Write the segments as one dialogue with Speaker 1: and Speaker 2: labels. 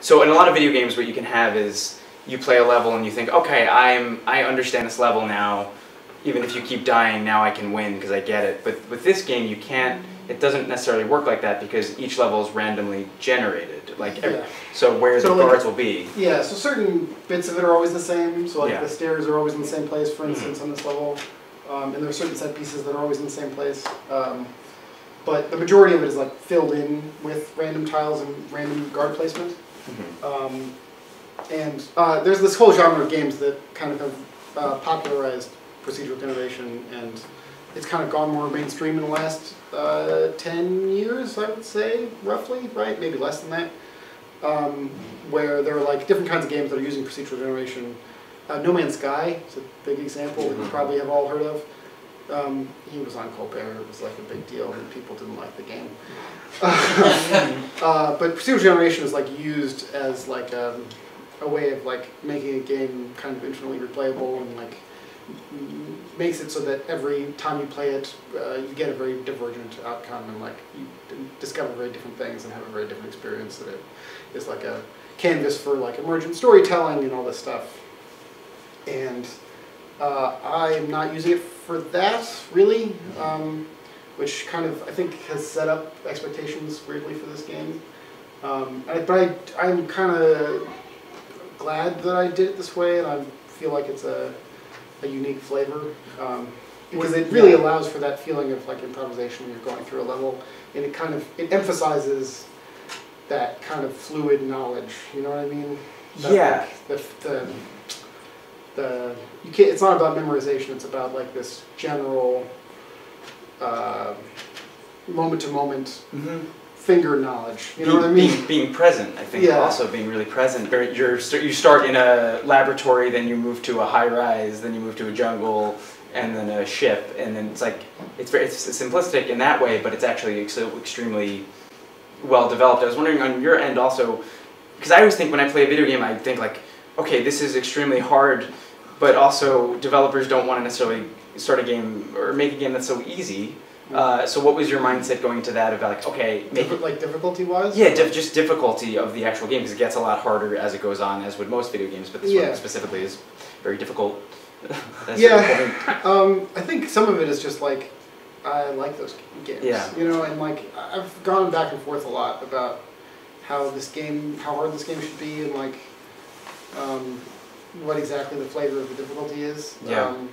Speaker 1: so in a lot of video games, what you can have is you play a level and you think, okay, I'm I understand this level now. Even if you keep dying, now I can win because I get it. But with this game, you can't. It doesn't necessarily work like that because each level is randomly generated. Like every,
Speaker 2: Yeah.
Speaker 1: so, where
Speaker 2: So,
Speaker 1: the
Speaker 2: like-
Speaker 1: guards will be.
Speaker 2: Yeah, so certain bits of it are always the same. So like
Speaker 1: Yeah.
Speaker 2: the stairs are always in the same place, for
Speaker 1: Mhm.
Speaker 2: instance, on this level. Um, and there are certain set pieces that are always in the same place. Um, but the majority of it is like filled in with random tiles and random guard placement.
Speaker 1: Mhm.
Speaker 2: Um, and uh, there's this whole genre of games that kind of have uh, popularized procedural generation, and it's kind of gone more mainstream in the last uh, 10 years, I would say, roughly, right? Maybe less than that. Um, where there are like different kinds of games that are using procedural generation. Uh, no Man's Sky is a big example that you
Speaker 1: Mhm.
Speaker 2: probably have all heard of. Um, he was on Colbert, it was like a big deal, and people didn't like the game. uh, but procedural generation is like used as like um, a way of like making a game kind of infinitely replayable and like makes it so that every time you play it, uh, you get a very divergent outcome and like you discover very different things and have a very different experience. That it is like a canvas for like emergent storytelling and all this stuff. And uh, I'm not using it for that really, um, which kind of I think has set up expectations weirdly for this game. Um, I, but I, I'm kind of glad that I did it this way, and I feel like it's a, a unique flavor um, because it really allows for that feeling of like improvisation when you're going through a level, and it kind of it emphasizes that kind of fluid knowledge. You know what I mean? That,
Speaker 1: Yeah.
Speaker 2: like, the, the the you can't. It's not about memorization. It's about like this general moment to moment
Speaker 1: Mhm.
Speaker 2: finger knowledge. You know
Speaker 1: being,
Speaker 2: what I mean?
Speaker 1: Being, being present, I think,
Speaker 2: Yeah.
Speaker 1: also being really present. You're, you start in a laboratory, then you move to a high rise, then you move to a jungle, and then a ship, and then it's like it's very it's simplistic in that way, but it's actually extremely well developed. I was wondering on your end also, because I always think when I play a video game, I think like, okay, this is extremely hard, but also developers don't want to necessarily start a game or make a game that's so easy. Uh, so what was your mindset going to that about like, okay, make
Speaker 2: Diffi- like difficulty wise.
Speaker 1: yeah, just difficulty of the actual game because it gets a lot harder as it goes on, as would most video games. But this
Speaker 2: Yeah.
Speaker 1: one specifically is very difficult. That's
Speaker 2: Yeah. Um, I think some of it is just like I like those games.
Speaker 1: Yeah.
Speaker 2: You know, and like I've gone back and forth a lot about how this game, how hard this game should be, and like um, what exactly the flavor of the difficulty is.
Speaker 1: Yeah.
Speaker 2: Um,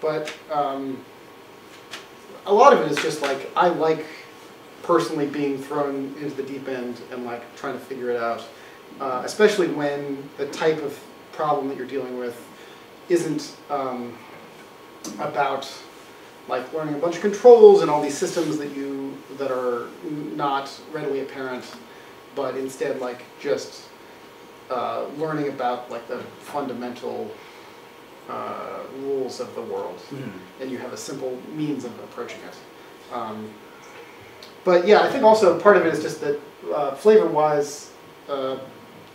Speaker 2: but um, a lot of it is just like I like personally being thrown into the deep end and like trying to figure it out, uh, especially when the type of problem that you're dealing with isn't um, about like learning a bunch of controls and all these systems that you that are not readily apparent, but instead like just uh, learning about like the fundamental uh, rules of the world
Speaker 1: Mhm.
Speaker 2: and you have a simple means of approaching it. Um, but yeah, I think also part of it is just that uh, flavor-wise, uh,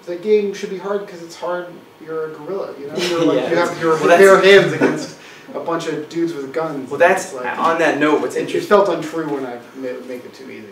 Speaker 2: the game should be hard because it's hard. You're a gorilla, you know. You're like,
Speaker 1: Yeah,
Speaker 2: you have your
Speaker 1: well,
Speaker 2: bare hands against a bunch of dudes with guns.
Speaker 1: Well, that's
Speaker 2: like-
Speaker 1: on that note. What's
Speaker 2: it, it felt untrue when I ma- make it too easy.